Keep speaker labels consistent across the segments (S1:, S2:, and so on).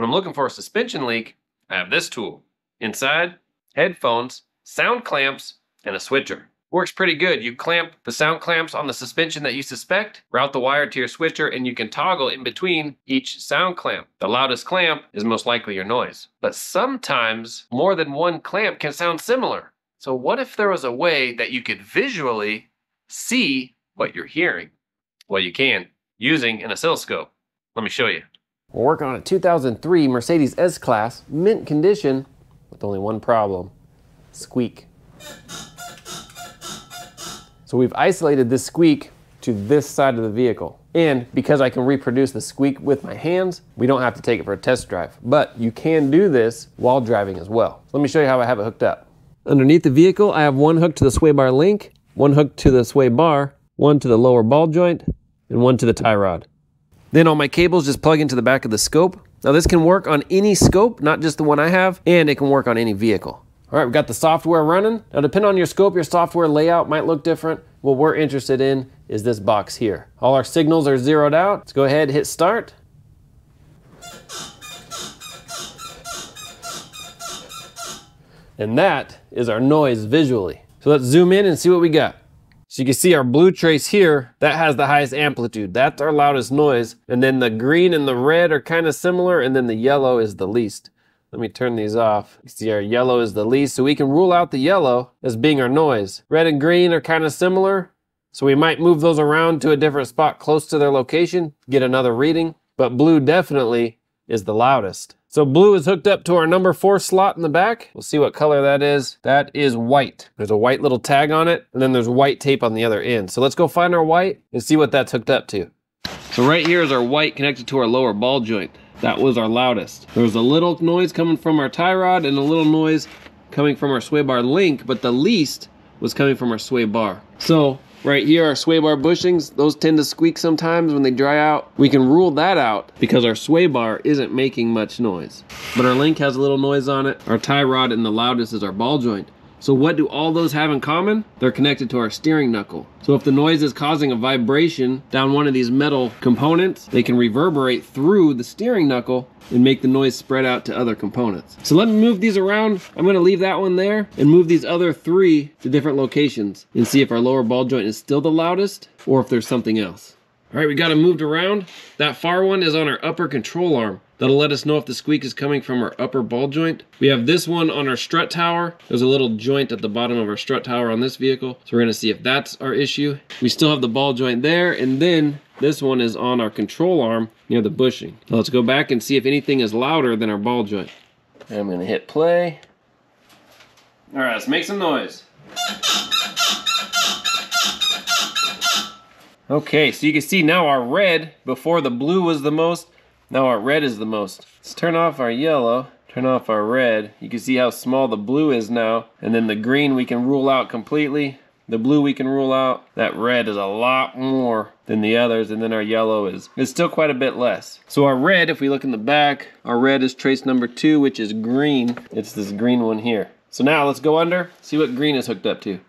S1: When I'm looking for a suspension leak, I have this tool. Inside, headphones, sound clamps, and a switcher. Works pretty good. You clamp the sound clamps on the suspension that you suspect, route the wire to your switcher, and you can toggle in between each sound clamp. The loudest clamp is most likely your noise. But sometimes more than one clamp can sound similar. So what if there was a way that you could visually see what you're hearing? Well, you can using an oscilloscope. Let me show you.
S2: We're working on a 2003 Mercedes S-Class, mint condition, with only one problem, squeak. So we've isolated this squeak to this side of the vehicle. And because I can reproduce the squeak with my hands, we don't have to take it for a test drive. But you can do this while driving as well. Let me show you how I have it hooked up. Underneath the vehicle, I have one hook to the sway bar link, one hook to the sway bar, one to the lower ball joint, and one to the tie rod. Then all my cables just plug into the back of the scope. Now this can work on any scope, not just the one I have, and it can work on any vehicle. All right, we've got the software running. Now, depending on your scope, your software layout might look different. What we're interested in is this box here. All our signals are zeroed out. Let's go ahead, hit start. And that is our noise visually. So let's zoom in and see what we got. So you can see our blue trace here, that has the highest amplitude. That's our loudest noise. And then the green and the red are kind of similar, and then the yellow is the least. Let me turn these off. You see our yellow is the least, so we can rule out the yellow as being our noise. Red and green are kind of similar, so we might move those around to a different spot close to their location, get another reading. But blue definitely is the loudest. So blue is hooked up to our number four slot in the back. We'll see what color that is. That is white. There's a white little tag on it, and then there's white tape on the other end. So let's go find our white and see what that's hooked up to. So right here is our white connected to our lower ball joint. That was our loudest. There was a little noise coming from our tie rod and a little noise coming from our sway bar link, but the least was coming from our sway bar. So right here, our sway bar bushings, those tend to squeak sometimes when they dry out. We can rule that out because our sway bar isn't making much noise. But our link has a little noise on it. Our tie rod and the loudest is our ball joint. So what do all those have in common? They're connected to our steering knuckle. So if the noise is causing a vibration down one of these metal components, they can reverberate through the steering knuckle and make the noise spread out to other components. So let me move these around. I'm gonna leave that one there and move these other three to different locations and see if our lower ball joint is still the loudest or if there's something else. All right, we got them moved around. That far one is on our upper control arm. That'll let us know if the squeak is coming from our upper ball joint. We have this one on our strut tower. There's a little joint at the bottom of our strut tower on this vehicle. So we're gonna see if that's our issue. We still have the ball joint there. And then this one is on our control arm near the bushing. Now let's go back and see if anything is louder than our ball joint. I'm gonna hit play. All right, let's make some noise. Okay, so you can see now our red, before the blue was the most, now our red is the most. Let's turn off our yellow, turn off our red. You can see how small the blue is now. And then the green we can rule out completely. The blue we can rule out. That red is a lot more than the others. And then our yellow is, is still quite a bit less. So our red, if we look in the back, our red is trace number two, which is green. It's this green one here. So now let's go under, see what green is hooked up to.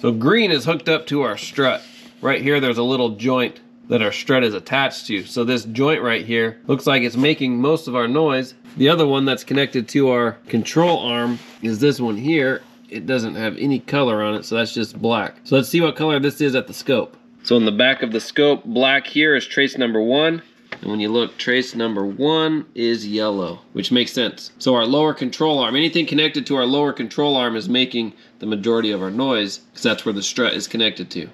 S2: So green is hooked up to our strut. Right here, there's a little joint that our strut is attached to. So this joint right here looks like it's making most of our noise. The other one that's connected to our control arm is this one here. It doesn't have any color on it, so that's just black. So let's see what color this is at the scope. So in the back of the scope, black here is trace number one. And when you look, trace number one is yellow, which makes sense. So our lower control arm, anything connected to our lower control arm is making the majority of our noise because that's where the strut is connected to.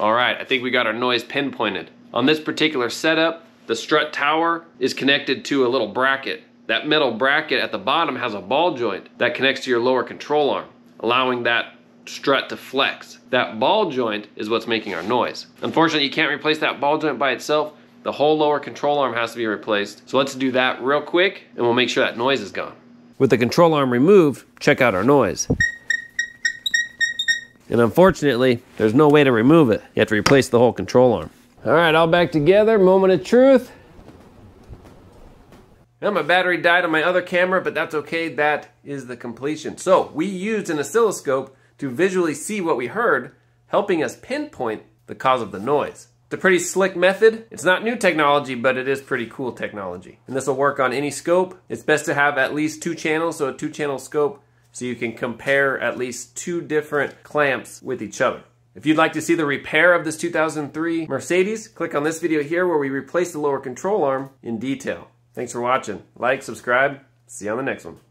S2: All right, I think we got our noise pinpointed. On this particular setup, the strut tower is connected to a little bracket. That metal bracket at the bottom has a ball joint that connects to your lower control arm, allowing that strut to flex. That ball joint is what's making our noise. Unfortunately, you can't replace that ball joint by itself. The whole lower control arm has to be replaced. So let's do that real quick and we'll make sure that noise is gone. With the control arm removed, check out our noise. And unfortunately, there's no way to remove it. You have to replace the whole control arm. All right, all back together, moment of truth. Now my battery died on my other camera, but that's okay, that is the completion. So we used an oscilloscope to visually see what we heard, helping us pinpoint the cause of the noise. It's a pretty slick method. It's not new technology, but it is pretty cool technology. And this will work on any scope. It's best to have at least two channels, so a two channel scope, so you can compare at least two different clamps with each other. If you'd like to see the repair of this 2003 Mercedes, click on this video here where we replace the lower control arm in detail. Thanks for watching. Like, subscribe, see you on the next one.